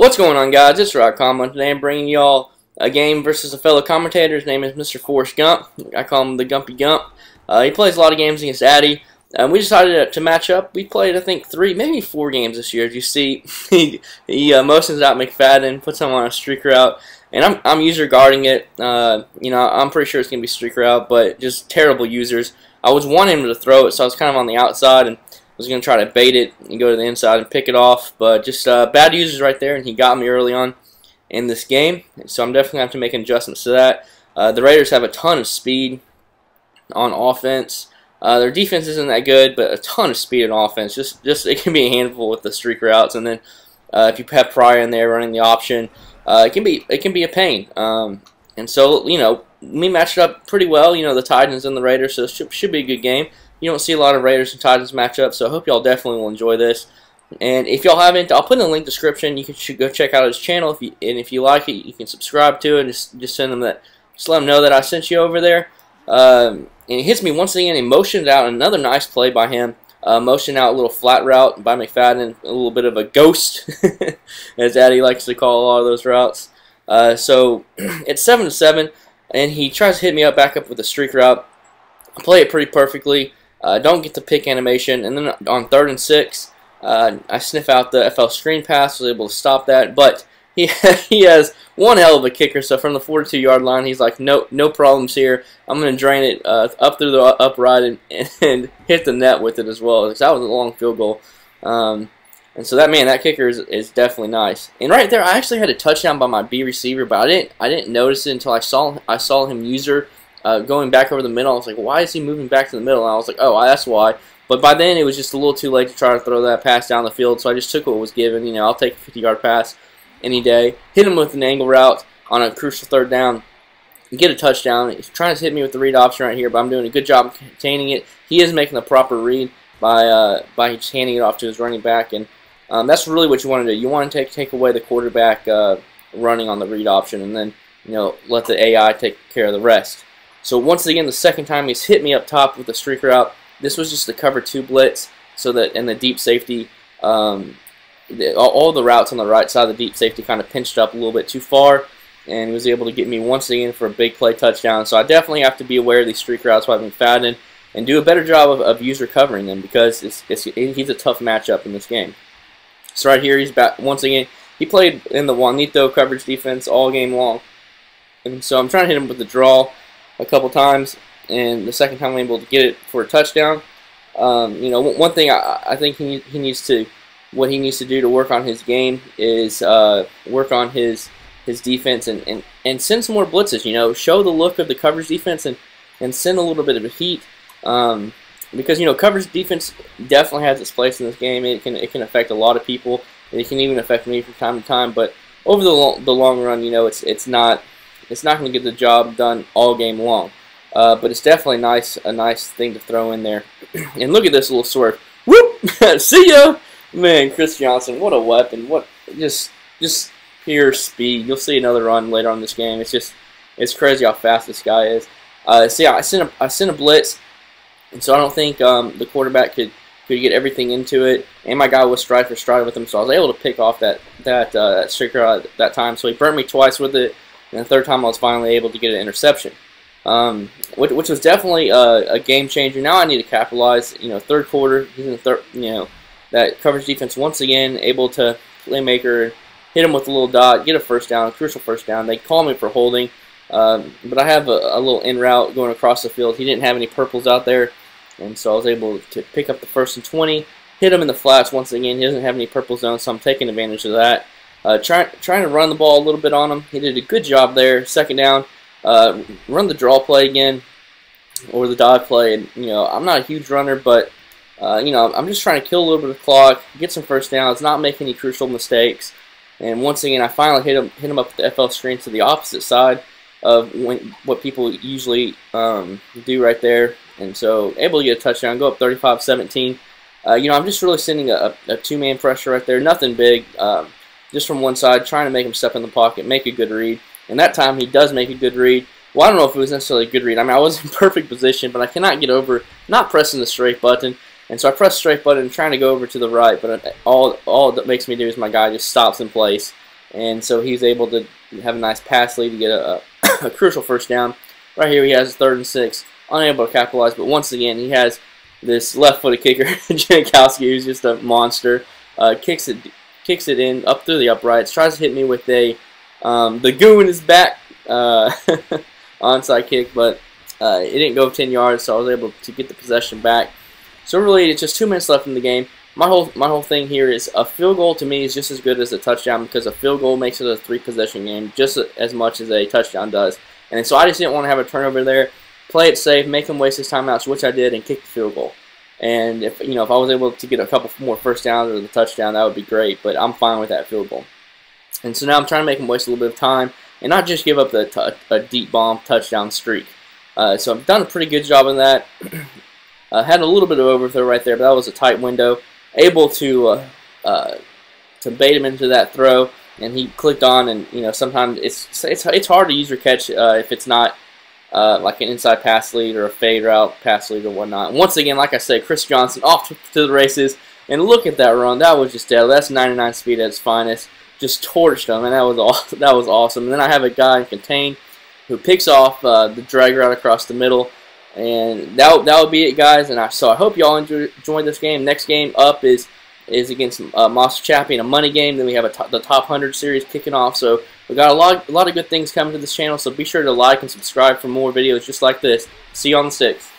What's going on, guys? It's Route Combo. Today I'm bringing y'all a game versus a fellow commentator. His name is Mr. Forrest Gump. I call him the Gumpy Gump. Uh, he plays a lot of games against Addy. Um, we decided to match up. We played, I think, three, maybe four games this year. As you see, he, he uh, motions out McFadden, puts him on a streak route, and I'm, I'm user guarding it. Uh, you know, I'm pretty sure it's going to be streak route, but just terrible users. I was wanting him to throw it, so I was kind of on the outside, and was going to try to bait it and go to the inside and pick it off, but just uh, bad users right there, and he got me early on in this game, so I'm definitely going to have to make adjustments to that. Uh, the Raiders have a ton of speed on offense. Uh, their defense isn't that good, but a ton of speed on offense. Just, just it can be a handful with the streak routes, and then uh, if you have Pryor in there running the option, uh, it can be it can be a pain. Um, and so you know we matched up pretty well. You know the Titans and the Raiders, so it should, should be a good game. You don't see a lot of Raiders and Titans matchups, so I hope y'all definitely will enjoy this. And if y'all haven't, I'll put in the link description. You can go check out his channel. If you, and if you like it, you can subscribe to it. Just just send them that. Just let them know that I sent you over there. Um, and he hits me once again. He motions out another nice play by him. Uh, motion out a little flat route by McFadden. A little bit of a ghost, as Addy likes to call a lot of those routes. Uh, so it's seven to seven, and he tries to hit me up back up with a streak route. I play it pretty perfectly. Uh, don't get the pick animation. And then on third and six, uh, I sniff out the FL screen pass, was able to stop that. But he, he has one hell of a kicker. So from the 42 yard line, he's like, no, no problems here. I'm going to drain it uh, up through the upright and, and, hit the net with it as well. Because that was a long field goal. Um, and so that man, that kicker is, is definitely nice. And right there, I actually had a touchdown by my B receiver, but I didn't I didn't notice it until I saw I saw him user uh, going back over the middle. I was like, why is he moving back to the middle? And I was like, oh, that's why. But by then, it was just a little too late to try to throw that pass down the field, so I just took what was given. You know, I'll take a 50-yard pass any day. Hit him with an angle route on a crucial third down. Get a touchdown. He's trying to hit me with the read option right here, but I'm doing a good job containing it. He is making the proper read by uh, by just handing it off to his running back, and um, that's really what you want to do. You want to take take away the quarterback uh, running on the read option, and then you know let the AI take care of the rest. So once again, the second time he's hit me up top with a streak route. This was just the cover two blitz, so that in the deep safety, um, the, all, the routes on the right side of the deep safety kind of pinched up a little bit too far, and he was able to get me once again for a big play touchdown. So I definitely have to be aware of these streak routes while I've been and do a better job of, of user covering them because it's, it's, he's a tough matchup in this game. So right here, he's back once again. He played in the Juanito coverage defense all game long, and so I'm trying to hit him with the draw a couple times, and the second time I'm able to get it for a touchdown. Um, you know, one thing I, I think he, he needs to, what he needs to do to work on his game is uh, work on his his defense and, and, and send some more blitzes. You know, show the look of the coverage defense and, and send a little bit of heat. Um, because you know, coverage defense definitely has its place in this game. It can it can affect a lot of people. It can even affect me from time to time. But over the long, the long run, you know, it's it's not it's not going to get the job done all game long. Uh, but it's definitely nice, a nice thing to throw in there. and look at this little swerve. Whoop! See ya! Man, Chris Johnson, what a weapon. What just just pure speed. You'll see another run later on this game. It's just it's crazy how fast this guy is. Uh, see, I sent a I sent a blitz, and so I don't think um, the quarterback could could get everything into it. And my guy was stride for stride with him, so I was able to pick off that that uh, that streaker at that time. So he burnt me twice with it. And the third time I was finally able to get an interception, um, which, which, was definitely a, a, game changer. Now I need to capitalize. You know, third quarter, third. You know, that coverage defense once again able to playmaker hit him with a little dot, get a first down, a crucial first down. They call me for holding, um, but I have a, a, little in route going across the field. He didn't have any purples out there, and so I was able to pick up the first and 20, hit him in the flats once again. He doesn't have any purple zones, so I'm taking advantage of that. Uh, try, trying to run the ball a little bit on him. He did a good job there. Second down, uh, run the draw play again, or the dive play. And you know, I'm not a huge runner, but uh, you know, I'm just trying to kill a little bit of clock, get some first downs, not make any crucial mistakes. And once again, I finally hit him hit him up with the FL screen to the opposite side of when, what people usually um, do right there. And so able to get a touchdown, go up 35-17. Uh, you know, I'm just really sending a, a two-man pressure right there. Nothing big. Um, just from one side, trying to make him step in the pocket, make a good read. And that time he does make a good read. Well, I don't know if it was necessarily a good read. I mean, I was in perfect position, but I cannot get over not pressing the straight button. And so I press straight button, trying to go over to the right, but all all that makes me do is my guy just stops in place. and so he's able to have a nice pass lead to get a, a, a crucial first down. Right here, he has third and six, unable to capitalize, but once again, he has this left-footed kicker, Janikowski, who's just a monster, uh, kicks it kicks it in up through the uprights, tries to hit me with a um, the goon is back uh, onside kick, but uh, it didn't go 10 yards, so I was able to get the possession back. So really, it's just two minutes left in the game. My whole my whole thing here is a field goal to me is just as good as a touchdown because a field goal makes it a three possession game just as much as a touchdown does. And so I just didn't want to have a turnover there. Play it safe, make him waste his timeouts, which I did, and kick the field goal. And if you know if I was able to get a couple more first downs or the touchdown, that would be great. But I'm fine with that field goal. And so now I'm trying to make him waste a little bit of time and not just give up the a deep bomb touchdown streak. Uh, so I've done a pretty good job in that. uh, had a little bit of overthrow right there, but that was a tight window. Able to uh, uh, to bait him into that throw, and he clicked on. And you know sometimes it's it's it's hard to use your catch uh, if it's not uh, like an inside pass lead or a fade route pass lead or whatnot. And once again, like I said, Chris Johnson off to, to the races. And look at that run. That was just deadly. That's 99 speed at its finest just torched them, and that was all. That was awesome. And then I have a guy in contain who picks off uh, the drag route across the middle, and that that would be it, guys. And I so I hope y'all enjoyed this game. Next game up is is against uh, Moss Chappy in a money game. Then we have the top hundred series kicking off. So we got a lot a lot of good things coming to this channel. So be sure to like and subscribe for more videos just like this. See you on the sticks.